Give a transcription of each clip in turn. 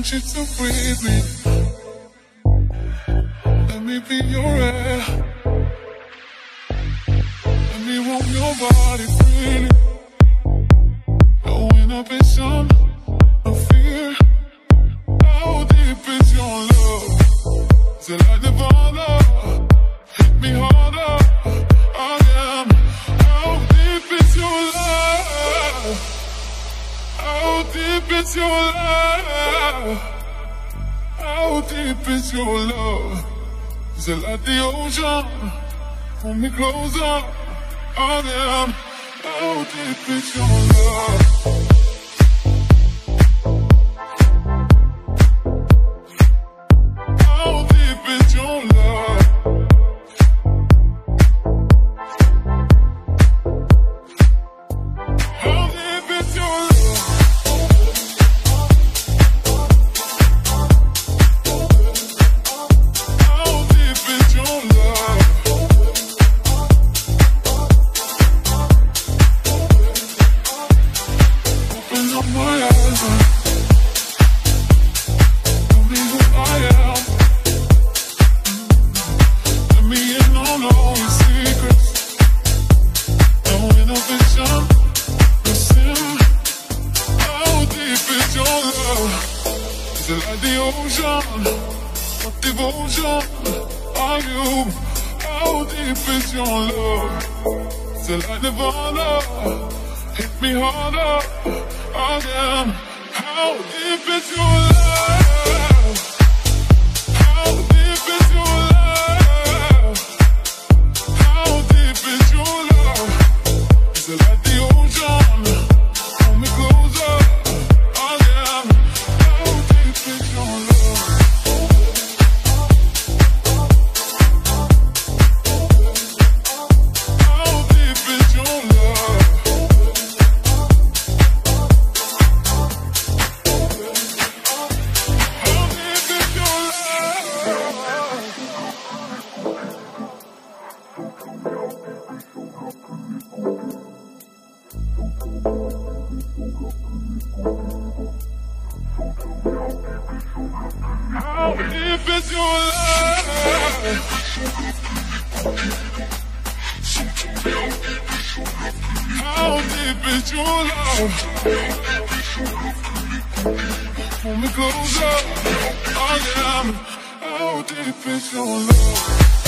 want you to breathe me. Let me be your air. Let me warm your body. goes on, on and on. Oh, deep is your love. How deep is your love?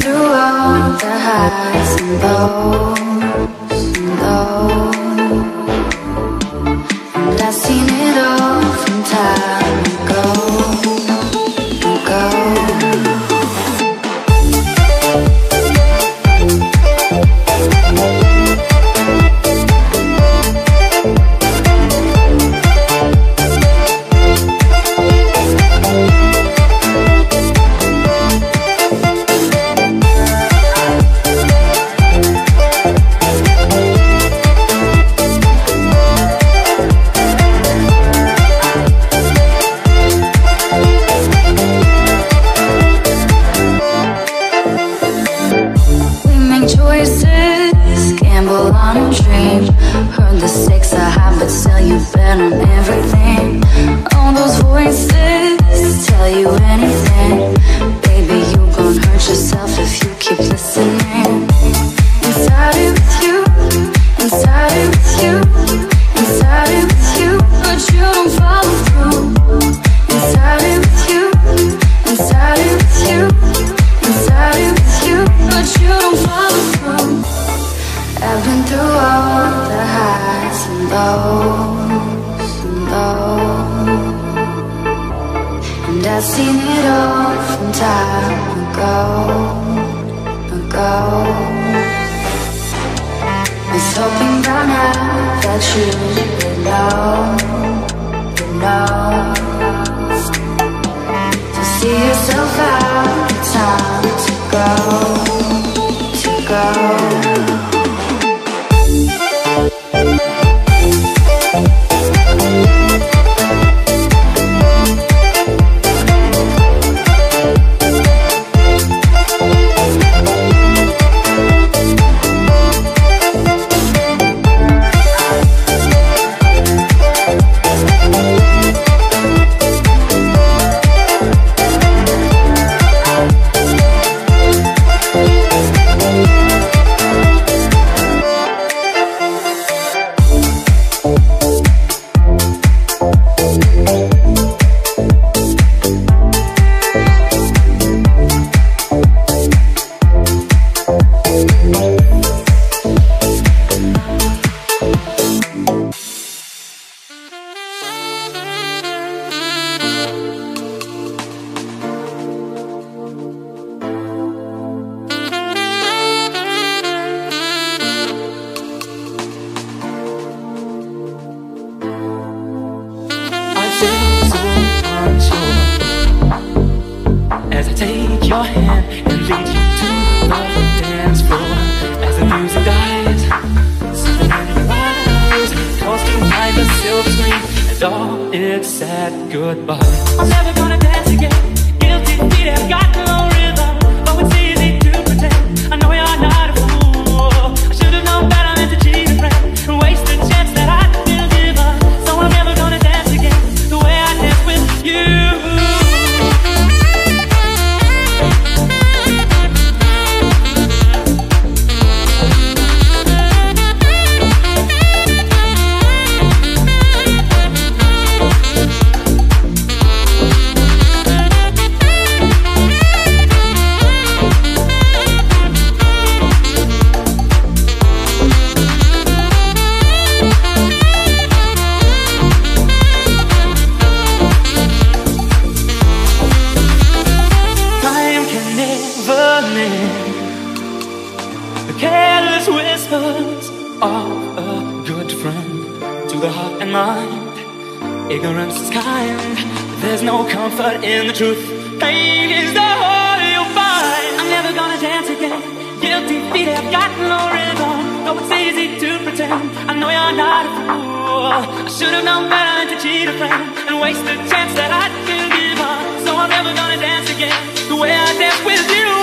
through all the highs and lows, and lows. your hand and lead you to the dance floor. As the music dies, something rise Cause tonight the silver screen and all it said goodbye. I'm never gonna no comfort in the truth. Pain is the whole you'll find. I'm never gonna dance again. Guilty feet have got no rhythm. Though it's easy to pretend. I know you're not a fool. I should have known better than to cheat a friend and waste the chance that I could give up. So I'm never gonna dance again the way I danced with you.